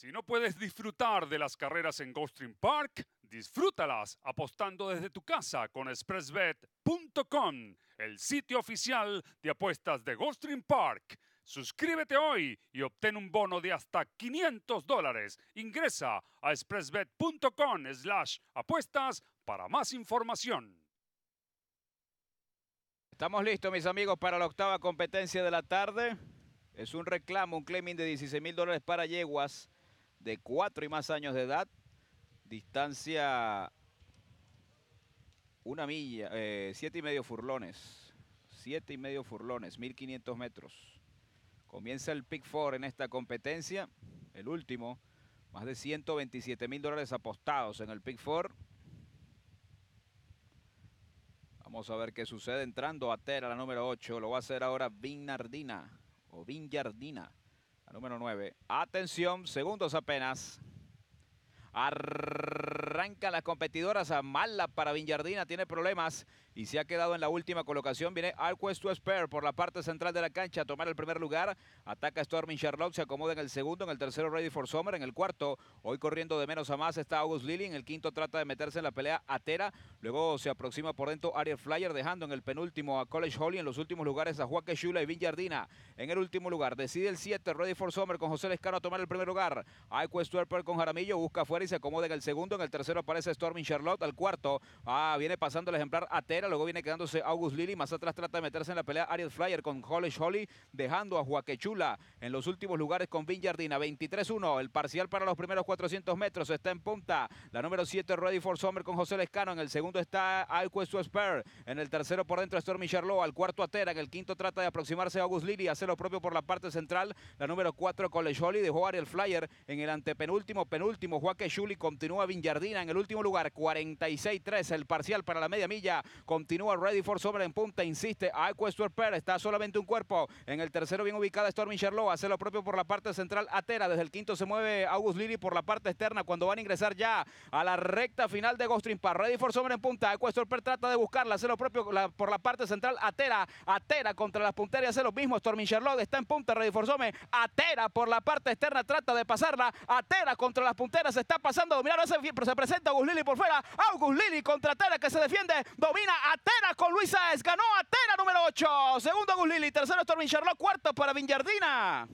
Si no puedes disfrutar de las carreras en Gulfstream Park, disfrútalas apostando desde tu casa con expressbet.com, el sitio oficial de apuestas de Gulfstream Park. Suscríbete hoy y obtén un bono de hasta 500 dólares. Ingresa a expressbet.com slash apuestas para más información. Estamos listos, mis amigos, para la octava competencia de la tarde. Es un reclamo, un claiming de 16 mil dólares para yeguas de cuatro y más años de edad. Distancia una milla, eh, siete y medio furlones. Siete y medio furlones, 1500 metros. Comienza el Pick Four en esta competencia. El último, más de 127 mil dólares apostados en el Pick Four. Vamos a ver qué sucede entrando a Tera, la número 8. Lo va a hacer ahora Vinardina o Vinyardina, número 9. Atención, segundos apenas. Arrancan las competidoras a mala para Vinyardina, tiene problemas y se ha quedado en la última colocación. Viene Alquest to Spare por la parte central de la cancha a tomar el primer lugar. Ataca Storming Sherlock, se acomoda en el segundo, en el tercero Ready for Summer, en el cuarto, hoy corriendo de menos a más está August Lily, en el quinto trata de meterse en la pelea Atera, luego se aproxima por dentro Ariel Flyer, dejando en el penúltimo a College Holly, en los últimos lugares a Joaquín Shula y Vin Jardina. En el último lugar, decide el 7, Ready for Summer con José Lescano a tomar el primer lugar. Alquest to Spare con Jaramillo, busca afuera y se acomoda en el segundo, en el tercero aparece Storming Charlotte, al cuarto ah, viene pasando el ejemplar Atera, luego viene quedándose August Lily. Más atrás trata de meterse en la pelea Ariel Flyer con Holly Holly, dejando a Joaquechula en los últimos lugares con Vin Jardina. 23-1, el parcial para los primeros 400 metros. Está en punta la número 7, Ready for Summer con José Lescano. En el segundo está Alquest Spare. En el tercero por dentro Stormy Charlot. Al cuarto Atera. En el quinto trata de aproximarse a August Lily. Hace lo propio por la parte central. La número 4, College Holly. Dejó Ariel Flyer en el antepenúltimo, penúltimo. Joaquechuli continúa Vin Jardina en el último lugar. 46-3, el parcial para la media milla. Continúa Ready for Summer en punta, insiste, Alquest Per, está solamente un cuerpo. En el tercero bien ubicada Stormy Sherlock, hace lo propio por la parte central Atera. Desde el quinto se mueve August Lily por la parte externa cuando van a ingresar ya a la recta final de Ghost Park. Ready for Summer en punta, Alquest Per trata de buscarla, hace lo propio por la parte central Atera. Atera contra las punteras, hace lo mismo. Stormy Sherlock está en punta, Ready for Summer. Atera por la parte externa trata de pasarla. Atera contra las punteras, está pasando, dominar, se, se presenta August Lily por fuera. August Lily contra Atera que se defiende, domina Atera con Luis Saez, ganó Atera número 8, segundo August Lily, tercero Stormy Charlotte, cuarto para Vinyardina.